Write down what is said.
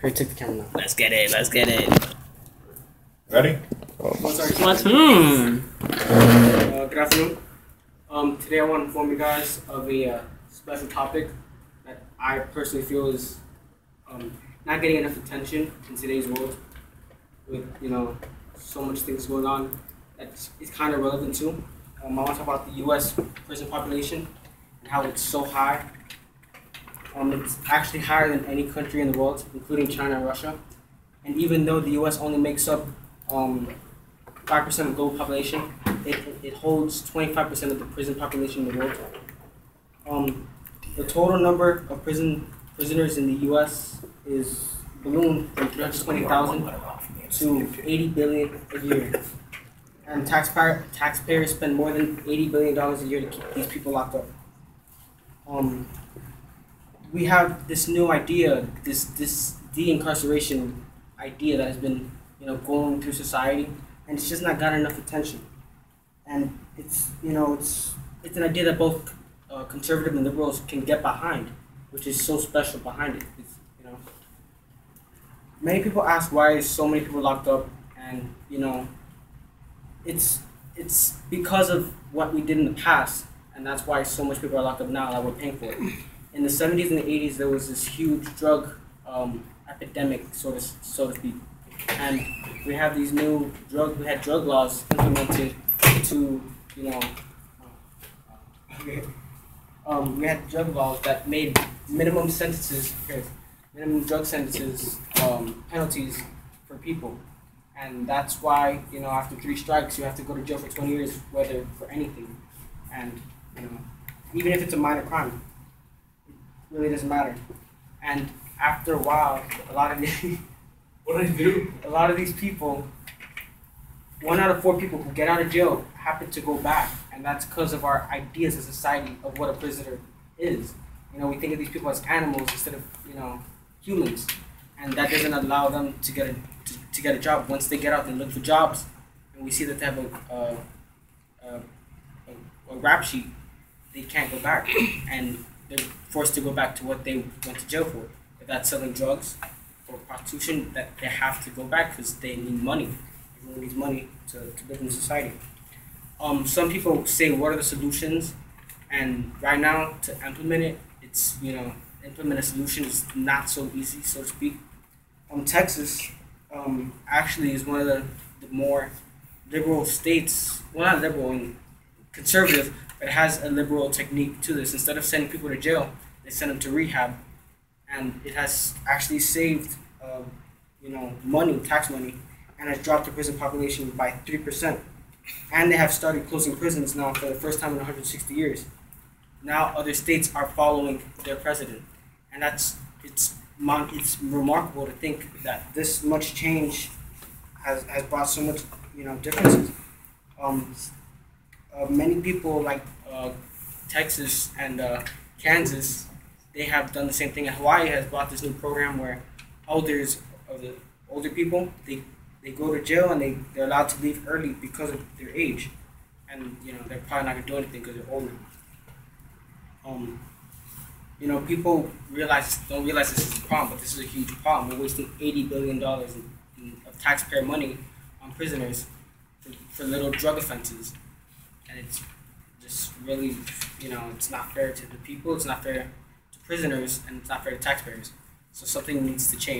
Here, take the camera now. Let's get it. Let's get it. Ready? What's our Platoon. Uh, good afternoon. Um, today I want to inform you guys of a uh, special topic that I personally feel is um, not getting enough attention in today's world. With you know so much things going on, that is it's kind of relevant too. Um, I want to talk about the U.S. prison population and how it's so high. Um, it's actually higher than any country in the world, including China and Russia. And even though the U.S. only makes up um, 5% of global population, it, it holds 25% of the prison population in the world. Um, the total number of prison prisoners in the U.S. is ballooned from 320,000 to 80 billion a year, and taxpayer taxpayers spend more than 80 billion dollars a year to keep these people locked up. Um, we have this new idea, this this de-incarceration idea that has been you know going through society, and it's just not gotten enough attention. And it's you know it's it's an idea that both uh, conservative and liberals can get behind, which is so special behind it. It's, you know, many people ask why is so many people locked up, and you know, it's it's because of what we did in the past, and that's why so much people are locked up now that we're paying for it. In the 70s and the 80s, there was this huge drug um, epidemic, so to so to speak, and we have these new drug we had drug laws implemented to you know. Um, we had drug laws that made minimum sentences, minimum drug sentences, um, penalties for people. And that's why, you know, after three strikes, you have to go to jail for 20 years, whether for anything. And, you know, even if it's a minor crime, really doesn't matter. And after a while, a lot of the, What did I do? a lot of these people, one out of four people who get out of jail happen to go back, and that's because of our ideas as a society of what a prisoner is. You know, we think of these people as animals instead of you know humans, and that doesn't allow them to get a to, to get a job. Once they get out, they look for jobs, and we see that they have a a, a, a, a rap sheet. They can't go back, and they're forced to go back to what they went to jail for. If that's selling drugs, or prostitution that they have to go back because they need money. Everyone needs money to, to live in society. Um, some people say, what are the solutions? And right now, to implement it, it's, you know, implement a solution is not so easy, so to speak. Um, Texas um, actually is one of the, the more liberal states, well, not liberal and conservative, it has a liberal technique to this. Instead of sending people to jail, they send them to rehab and it has actually saved, uh, you know, money, tax money, and has dropped the prison population by three percent. And they have started closing prisons now for the first time in 160 years. Now other states are following their president, and that's it's it's remarkable to think that this much change has, has brought so much you know differences. Um, uh, many people like uh, Texas and uh, Kansas they have done the same thing. Hawaii has brought this new program where elders of the older people they they go to jail and they they're allowed to leave early because of their age, and you know they're probably not gonna do anything because they're older. Um, you know, people realize don't realize this is a problem, but this is a huge problem. We're wasting eighty billion dollars of taxpayer money on prisoners for, for little drug offenses, and it's just really, you know, it's not fair to the people. It's not fair to prisoners, and it's not fair to taxpayers. So something needs to change.